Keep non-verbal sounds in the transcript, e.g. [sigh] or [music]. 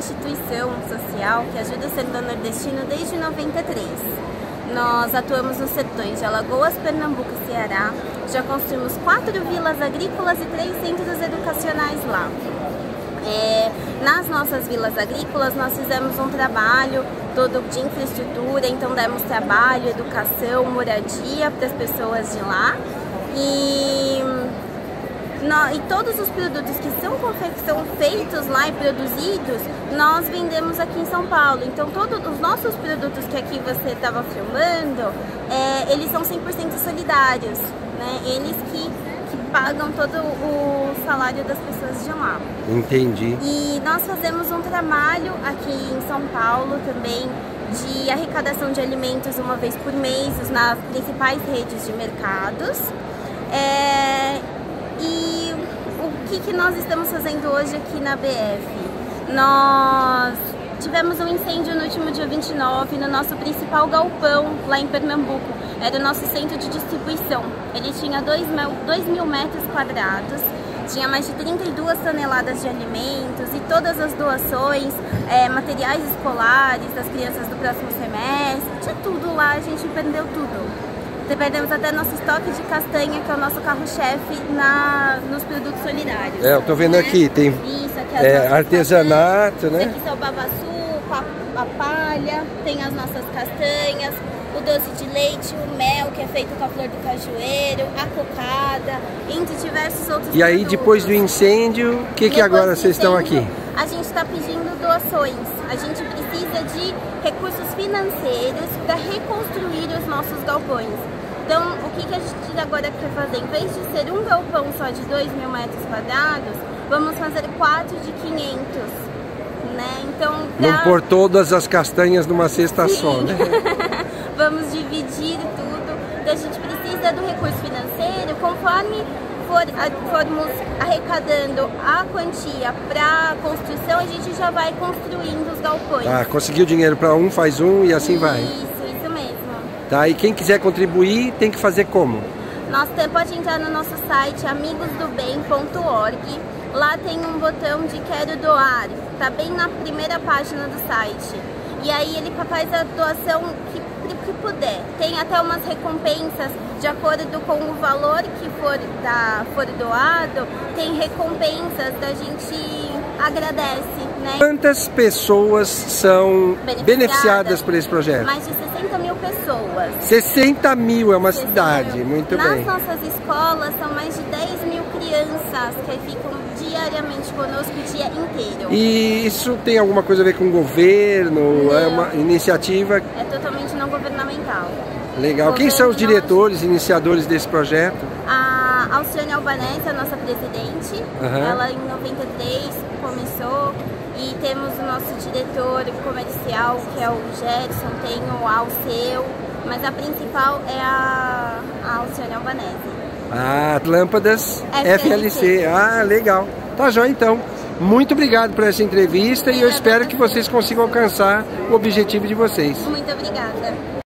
instituição social que ajuda o sertão nordestino desde 93. Nós atuamos nos setores de Alagoas, Pernambuco e Ceará. Já construímos quatro vilas agrícolas e três centros educacionais lá. É, nas nossas vilas agrícolas nós fizemos um trabalho todo de infraestrutura, então demos trabalho, educação, moradia para as pessoas de lá. E e todos os produtos que são, são feitos lá e produzidos, nós vendemos aqui em São Paulo. Então todos os nossos produtos que aqui você estava filmando, é, eles são 100% solidários, né? Eles que, que pagam todo o salário das pessoas de lá. Entendi. E nós fazemos um trabalho aqui em São Paulo também de arrecadação de alimentos uma vez por mês nas principais redes de mercados. É, e que, que nós estamos fazendo hoje aqui na BF? Nós tivemos um incêndio no último dia 29 no nosso principal galpão lá em Pernambuco. Era o nosso centro de distribuição. Ele tinha 2 mil, 2 mil metros quadrados, tinha mais de 32 toneladas de alimentos e todas as doações, é, materiais escolares das crianças do próximo semestre, tinha tudo lá, a gente perdeu tudo. Perdemos até nosso estoque de castanha, que é o nosso carro-chefe nos produtos solidários. É, eu tô vendo né? aqui, tem Isso, aqui é, artesanato, né? Aqui é o babaçu, a palha, tem as nossas castanhas, o doce de leite, o mel, que é feito com a flor do cajueiro, a cocada, entre diversos outros E aí, depois do incêndio, o que, que agora vocês estão aqui? A gente está pedindo doações. A gente precisa de recursos financeiros para reconstruir os nossos galpões. Então, o que, que a gente agora quer fazer? Em vez de ser um galpão só de 2 mil metros quadrados, vamos fazer quatro de 500. Né? Então, pra... Não pôr todas as castanhas numa cesta Sim. só, né? [laughs] vamos dividir tudo. Então, a gente precisa do recurso financeiro conforme for, formos arrecadando a quantia para construção, a gente já vai construindo os galpões. Tá, conseguiu dinheiro para um, faz um e assim isso, vai. Tá? E quem quiser contribuir tem que fazer como? Nós pode entrar no nosso site amigosdobem.org. Lá tem um botão de quero doar. Tá bem na primeira página do site. E aí ele faz a doação que, que puder. Tem até umas recompensas de acordo com o valor que for, da, for doado. Tem recompensas da gente agradece, né? Quantas pessoas são beneficiadas, beneficiadas por esse projeto? Mais de 60 mil pessoas. 60 mil é uma 60 cidade, mil. muito Nas bem. Nas nossas escolas são mais de 10 mil crianças que ficam diariamente conosco o dia inteiro. E isso tem alguma coisa a ver com o governo? Não. É uma iniciativa? É totalmente não governamental. Legal. Quem são os diretores, iniciadores desse projeto? A Alcione Albanese, a nossa presidente. Uhum. Ela em 93 começou temos o nosso diretor comercial, que é o Gerson, tem o Alceu, mas a principal é a, a Alcione Albanese. Ah, lâmpadas FLC. FLC. Ah, legal. Tá jóia então. Muito obrigado por essa entrevista e eu espero que vocês consigam alcançar o objetivo de vocês. Muito obrigada.